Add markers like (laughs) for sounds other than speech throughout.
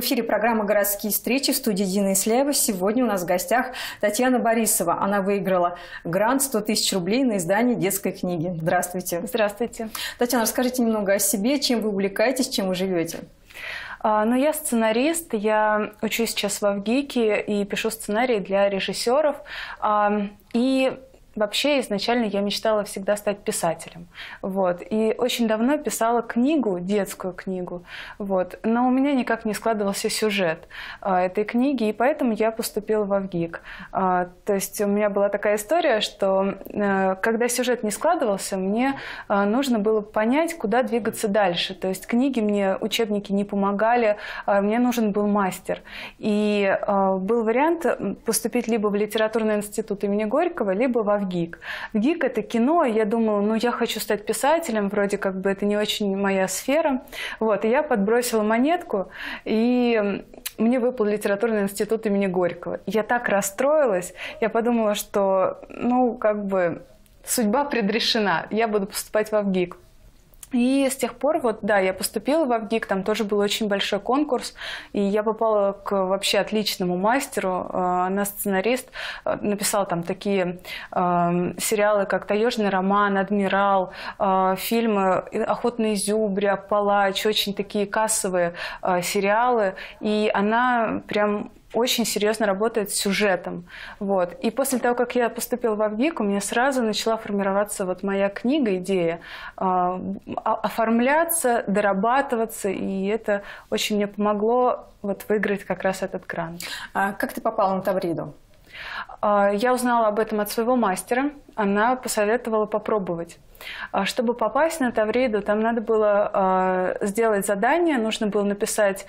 В эфире программа «Городские встречи» в студии Дина Исляева. Сегодня у нас в гостях Татьяна Борисова. Она выиграла грант 100 тысяч рублей на издание детской книги. Здравствуйте. Здравствуйте. Татьяна, расскажите немного о себе, чем вы увлекаетесь, чем вы живете. А, ну, я сценарист, я учусь сейчас в ВГИКе и пишу сценарии для режиссеров. А, и Вообще, изначально я мечтала всегда стать писателем. Вот. И очень давно писала книгу, детскую книгу. Вот. Но у меня никак не складывался сюжет а, этой книги, и поэтому я поступила в ВГИК. А, то есть у меня была такая история, что а, когда сюжет не складывался, мне а, нужно было понять, куда двигаться дальше. То есть книги мне, учебники не помогали, а, мне нужен был мастер. И а, был вариант поступить либо в литературный институт имени Горького, либо в в ГИК. ГИК это кино, и я думала, ну я хочу стать писателем, вроде как бы это не очень моя сфера. Вот, и я подбросила монетку, и мне выпал литературный институт имени Горького. Я так расстроилась, я подумала, что, ну, как бы судьба предрешена, я буду поступать в ВГИК. И с тех пор, вот, да, я поступила в ВГИК, там тоже был очень большой конкурс, и я попала к вообще отличному мастеру, э, она сценарист, э, написала там такие э, сериалы, как «Таежный роман», «Адмирал», э, фильмы «Охотные зюбря», «Палач», очень такие кассовые э, сериалы, и она прям очень серьезно работает с сюжетом. Вот. И после того, как я поступила в Авгик, у меня сразу начала формироваться вот моя книга, идея, э, оформляться, дорабатываться, и это очень мне помогло вот выиграть как раз этот грант. А как ты попала на Тавриду? А, я узнала об этом от своего мастера. Она посоветовала попробовать. А, чтобы попасть на Тавриду, там надо было а, сделать задание, нужно было написать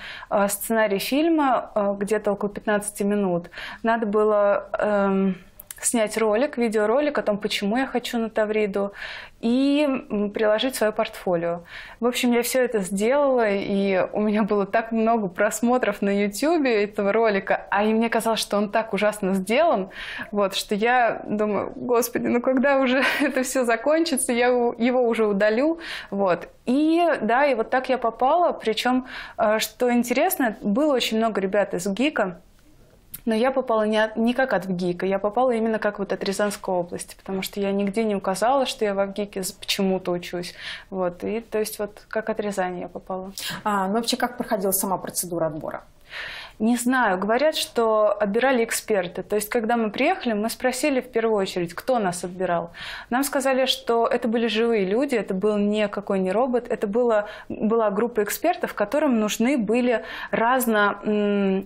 сценарий фильма где-то около 15 минут. Надо было эм, снять ролик, видеоролик о том, почему я хочу на Тавриду, и приложить свое портфолио. В общем, я все это сделала, и у меня было так много просмотров на YouTube этого ролика, а и мне казалось, что он так ужасно сделан, вот, что я думаю, господи, ну когда уже (laughs) это все закончится, я его уже удалю, вот. И да, и вот так я попала, причем, э, что интересно, было очень много ребят из ГИКа, но я попала не, не как от ВГИКа, я попала именно как вот от Рязанской области, потому что я нигде не указала, что я в ВГИКе почему-то учусь. Вот, и то есть вот как от Рязани я попала. А, ну вообще как проходила сама процедура отбора? Не знаю, говорят, что отбирали эксперты. То есть, когда мы приехали, мы спросили в первую очередь, кто нас отбирал. Нам сказали, что это были живые люди, это был не какой не робот, это было, была группа экспертов, которым нужны были разно,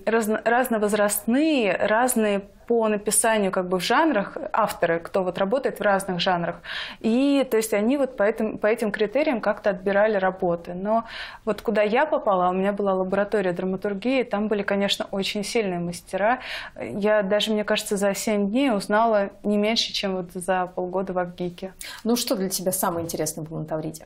разно, разновозрастные, разные по написанию как бы в жанрах, авторы, кто вот работает в разных жанрах. И то есть они вот по этим, по этим критериям как-то отбирали работы. Но вот куда я попала, у меня была лаборатория драматургии, там были, конечно, очень сильные мастера. Я даже, мне кажется, за 7 дней узнала не меньше, чем вот за полгода в Авгике. Ну что для тебя самое интересное было на Тавриде?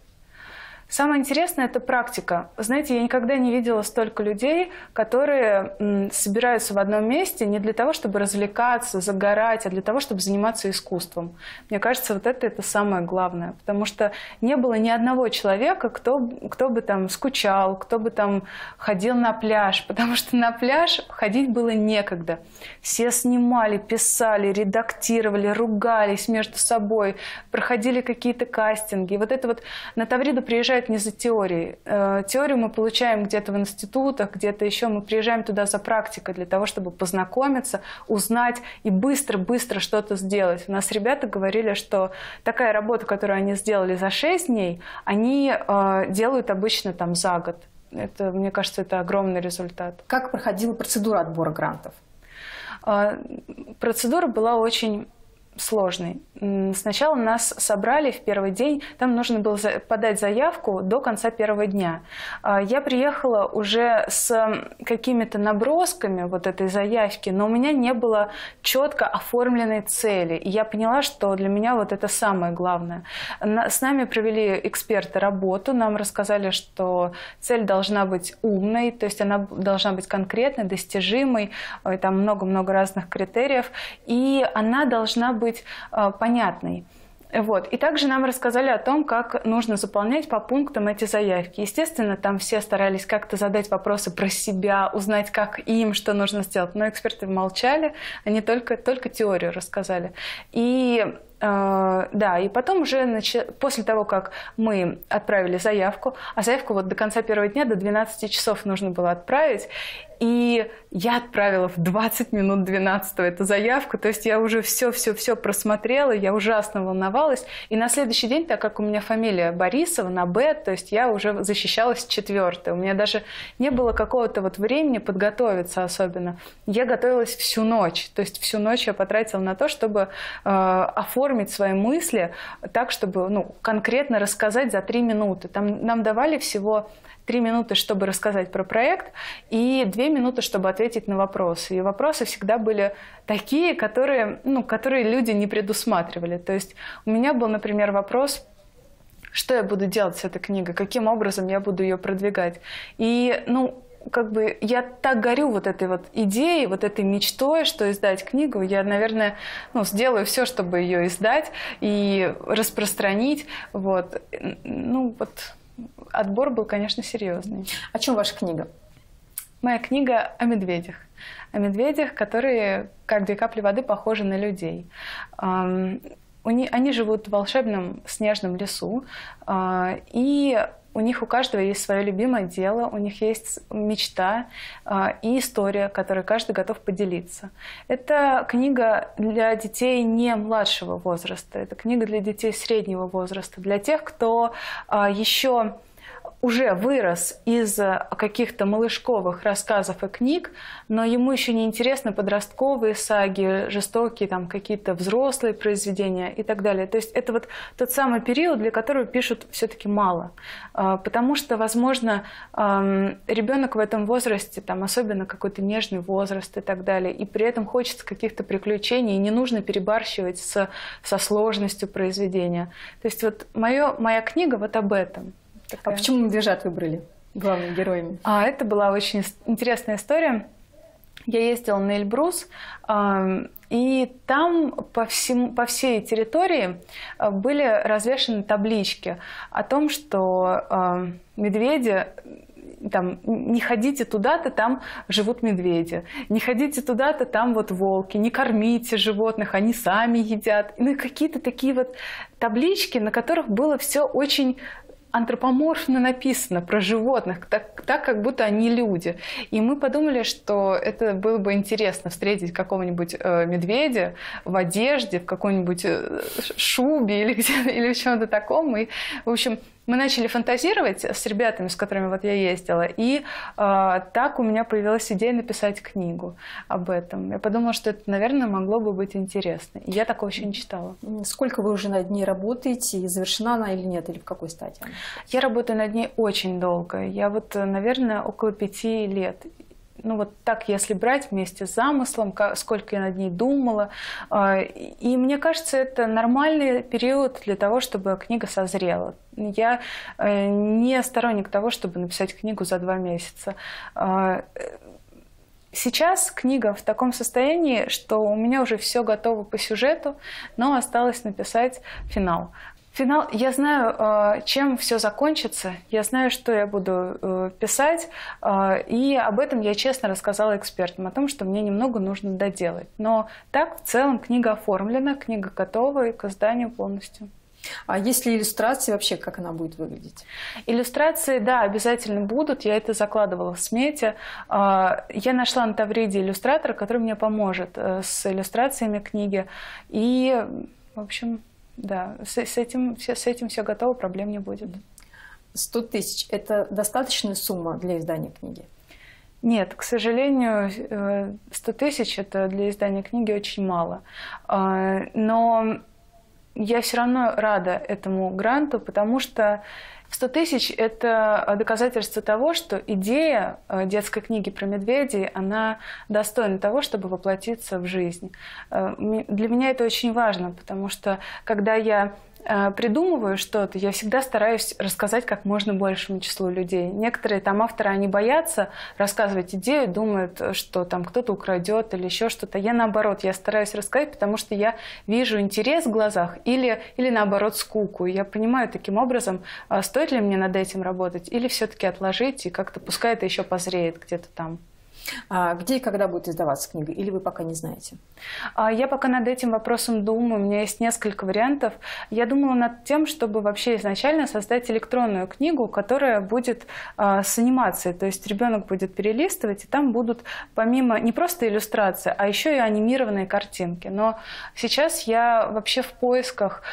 Самое интересное – это практика. Знаете, я никогда не видела столько людей, которые собираются в одном месте не для того, чтобы развлекаться, загорать, а для того, чтобы заниматься искусством. Мне кажется, вот это, это самое главное, потому что не было ни одного человека, кто, кто бы там скучал, кто бы там ходил на пляж, (laughs) потому что на пляж ходить было некогда. Все снимали, писали, редактировали, ругались между собой, проходили какие-то кастинги. Вот это вот на Тавриду приезжает приезжают не за теорией. Э, теорию мы получаем где-то в институтах, где-то еще. Мы приезжаем туда за практикой для того, чтобы познакомиться, узнать и быстро-быстро что-то сделать. У нас ребята говорили, что такая работа, которую они сделали за 6 дней, они э, делают обычно там за год. Это, мне кажется, это огромный результат. Как проходила процедура отбора грантов? Э, процедура была очень сложный. Сначала нас собрали в первый день, там нужно было подать заявку до конца первого дня. А, я приехала уже с какими-то набросками вот этой заявки, но у меня не было четко оформленной цели. И я поняла, что для меня вот это самое главное. С нами провели эксперты работу, нам рассказали, что цель должна быть умной, то есть она должна быть конкретной, достижимой, там много-много разных критериев, и она должна быть быть э, понятной. Вот. И также нам рассказали о том, как нужно заполнять по пунктам эти заявки. Естественно, там все старались как-то задать вопросы про себя, узнать, как им, что нужно сделать. Но эксперты молчали, они только, только теорию рассказали. И э, да, и потом уже нач... после того, как мы отправили заявку, а заявку вот до конца первого дня, до 12 часов нужно было отправить, и я отправила в 20 минут 12 эту заявку, то есть я уже все-все-все просмотрела, я ужасно волновалась. И на следующий день, так как у меня фамилия Борисова на Б, то есть я уже защищалась четвертой. У меня даже не было какого-то вот времени подготовиться особенно. Я готовилась всю ночь, то есть всю ночь я потратила на то, чтобы э, оформить свои мысли так, чтобы ну, конкретно рассказать за три минуты. Там нам давали всего три минуты, чтобы рассказать про проект, и две минуты, чтобы ответить на вопросы. И вопросы всегда были такие, которые, ну, которые люди не предусматривали. То есть у меня был, например, вопрос, что я буду делать с этой книгой, каким образом я буду ее продвигать. И, ну, как бы я так горю вот этой вот идеей, вот этой мечтой, что издать книгу, я, наверное, ну, сделаю все, чтобы ее издать и распространить. Вот. Ну, вот отбор был, конечно, серьезный. О чем ваша книга? Моя книга о медведях. О медведях, которые, как две капли воды, похожи на людей. Они живут в волшебном снежном лесу, а, и у них у каждого есть свое любимое дело, у них есть мечта э, и история, которой каждый готов поделиться. Это книга для детей не младшего возраста, это книга для детей среднего возраста, для тех, кто э, еще уже вырос из э, каких-то малышковых рассказов и книг, но ему еще не интересны подростковые саги, жестокие там какие-то взрослые произведения и так далее. То есть это вот тот самый период, для которого пишут все-таки мало, а, потому что, возможно, ребенок в этом возрасте, там особенно какой-то нежный возраст и так далее, и при этом хочется каких-то приключений, и не нужно перебарщивать с, со сложностью произведения. То есть вот моё, моя книга вот об этом. Такая. А почему медвежат выбрали главными героями? А, это была очень интересная история. Я ездила на Эльбрус, и там по, всему, по всей территории а, были развешаны таблички о том, что медведи там, не ходите туда-то, там живут медведи. Не ходите туда-то, там вот волки. Не кормите животных, они сами едят. Ну и какие-то такие вот таблички, на которых было все очень антропоморфно написано про животных, так, так как будто они люди. И мы подумали, что это было бы интересно встретить какого-нибудь э, медведя в одежде, в какой-нибудь э, шубе или, где (laughs) или в чем-то таком. И, в общем, мы начали фантазировать с ребятами, с которыми вот я ездила, и э, так у меня появилась идея написать книгу об этом. Я подумала, что это, наверное, могло бы быть интересно. И я такого еще не читала. Сколько вы уже над ней работаете? И завершена она или нет? Или в какой стадии? Я работаю над ней очень долго. Я вот, наверное, около пяти лет ну вот так, если брать вместе с замыслом, сколько я над ней думала. А, и мне кажется, это нормальный период для того, чтобы книга созрела. Я э, не сторонник того, чтобы написать книгу за два месяца. А, сейчас книга в таком состоянии, что у меня уже все готово по сюжету, но осталось написать финал. Финал. Я знаю, э, чем все закончится. Я знаю, что я буду э, писать. Э, и об этом я честно рассказала экспертам, о том, что мне немного нужно доделать. Но так, в целом, книга оформлена, книга готова и к изданию полностью. А есть ли иллюстрации вообще, как она будет выглядеть? Иллюстрации, да, обязательно будут. Я это закладывала в смете. Я нашла на Тавриде иллюстратора, который мне поможет с иллюстрациями книги. И, в общем, да, с, с, этим, с этим все готово, проблем не будет. 100 тысяч – это достаточная сумма для издания книги? Нет, к сожалению, 100 э, тысяч – это для издания книги очень мало. А, но я все равно рада этому гранту, потому что 100 тысяч – это доказательство того, что идея э, детской книги про медведей, она достойна того, чтобы воплотиться в жизнь. Э, для меня это очень важно, потому что когда я придумываю что-то, я всегда стараюсь рассказать как можно большему числу людей. Некоторые там авторы, они боятся рассказывать идею, думают, что там кто-то украдет или еще что-то. Я наоборот, я стараюсь рассказать, потому что я вижу интерес в глазах или, или наоборот скуку. Я понимаю таким образом, а стоит ли мне над этим работать или все-таки отложить и как-то пускай это еще позреет где-то там. А где и когда будет издаваться книга? Или вы пока не знаете? А, я пока над этим вопросом думаю. У меня есть несколько вариантов. Я думала над тем, чтобы вообще изначально создать электронную книгу, которая будет а, с анимацией. То есть ребенок будет перелистывать, и там будут помимо не просто иллюстрации, а еще и анимированные картинки. Но сейчас я вообще в поисках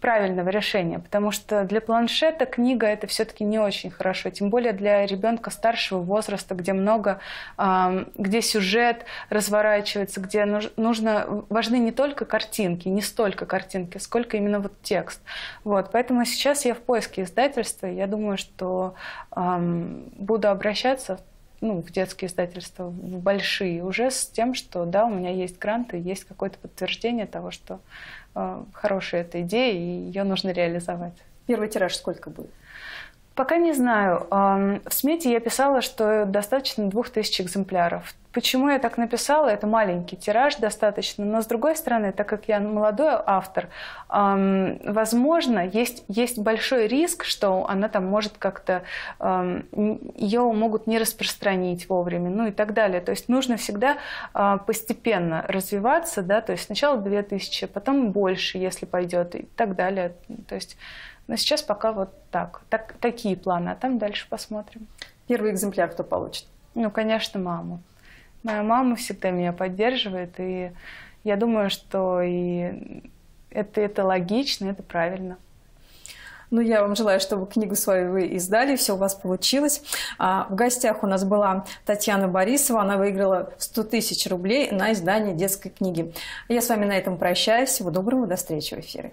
правильного решения, потому что для планшета книга это все-таки не очень хорошо, тем более для ребенка старшего возраста, где много, где сюжет разворачивается, где нужно важны не только картинки, не столько картинки, сколько именно вот текст. Вот, поэтому сейчас я в поиске издательства, я думаю, что буду обращаться ну, в детские издательства, в большие, уже с тем, что да, у меня есть гранты, есть какое-то подтверждение того, что хорошая эта идея, и ее нужно реализовать. Первый тираж сколько будет? Пока не знаю. В смете я писала, что достаточно двух тысяч экземпляров. Почему я так написала? Это маленький тираж достаточно. Но с другой стороны, так как я молодой автор, возможно, есть, есть большой риск, что она там может как-то, ее могут не распространить вовремя, ну и так далее. То есть нужно всегда а, постепенно развиваться, да, то есть сначала 2000, потом больше, если пойдет, и так далее. То есть но сейчас пока вот так, так такие планы, а там дальше посмотрим. Первый экземпляр кто получит? Ну, конечно, мама. Моя мама всегда меня поддерживает, и я думаю, что и это, это логично, это правильно. Ну, я вам желаю, чтобы книгу свою вы издали, все у вас получилось. А, в гостях у нас была Татьяна Борисова, она выиграла 100 тысяч рублей на издание детской книги. Я с вами на этом прощаюсь. Всего доброго, до встречи в эфире.